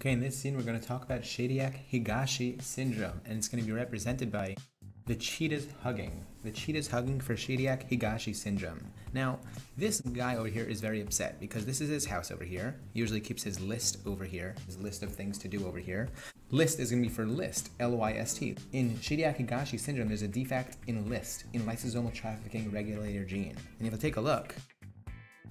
Okay, in this scene, we're going to talk about Chediak-Higashi syndrome, and it's going to be represented by the cheetah's hugging. The cheetah's hugging for Chediak-Higashi syndrome. Now, this guy over here is very upset because this is his house over here. He usually keeps his list over here, his list of things to do over here. List is going to be for list, L-Y-S-T. In Chediak-Higashi syndrome, there's a defect in list, in lysosomal trafficking regulator gene. And if you take a look,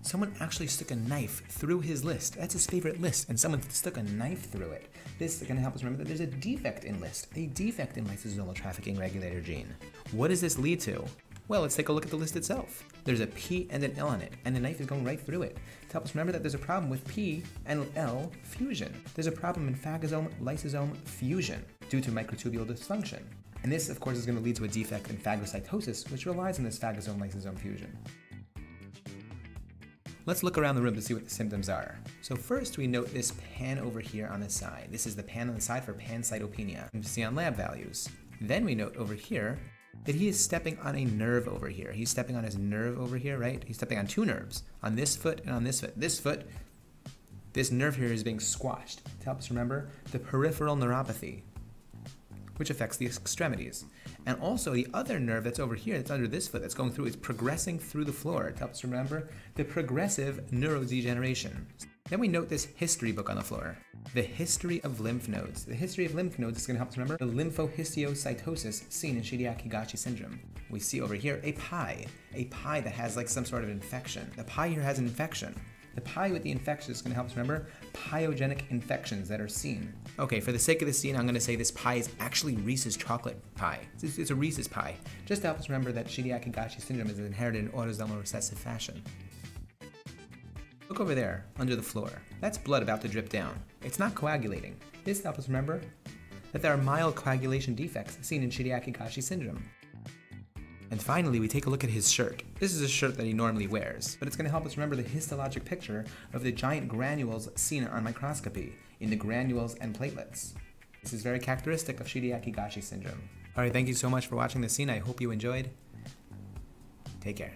Someone actually stuck a knife through his list. That's his favorite list, and someone stuck a knife through it. This is going to help us remember that there's a defect in list, a defect in lysosomal trafficking regulator gene. What does this lead to? Well, let's take a look at the list itself. There's a P and an L on it, and the knife is going right through it. To help us remember that there's a problem with P and L fusion. There's a problem in phagosome lysosome fusion due to microtubule dysfunction. And this, of course, is going to lead to a defect in phagocytosis, which relies on this phagosome lysosome fusion. Let's look around the room to see what the symptoms are. So first we note this pan over here on the side. This is the pan on the side for pancytopenia. You see on lab values. Then we note over here that he is stepping on a nerve over here. He's stepping on his nerve over here, right? He's stepping on two nerves, on this foot and on this foot. This foot, this nerve here is being squashed. To help us remember, the peripheral neuropathy which affects the extremities. And also the other nerve that's over here, that's under this foot, that's going through, is progressing through the floor. It helps remember the progressive neurodegeneration. Then we note this history book on the floor. The history of lymph nodes. The history of lymph nodes is going to help us remember the lymphohistiocytosis seen in Chediak-Higashi syndrome. We see over here a pie, a pie that has like some sort of infection. The pie here has an infection. The pie with the infection is going to help us remember pyogenic infections that are seen. Okay, for the sake of the scene, I'm going to say this pie is actually Reese's chocolate pie. It's, it's a Reese's pie, just to help us remember that Chediak-Higashi syndrome is inherited in autosomal recessive fashion. Look over there, under the floor. That's blood about to drip down. It's not coagulating. This helps us remember that there are mild coagulation defects seen in Chediak-Higashi syndrome. And finally, we take a look at his shirt. This is a shirt that he normally wears, but it's going to help us remember the histologic picture of the giant granules seen on microscopy in the granules and platelets. This is very characteristic of Chediak-Higashi syndrome. Alright, thank you so much for watching this scene. I hope you enjoyed. Take care.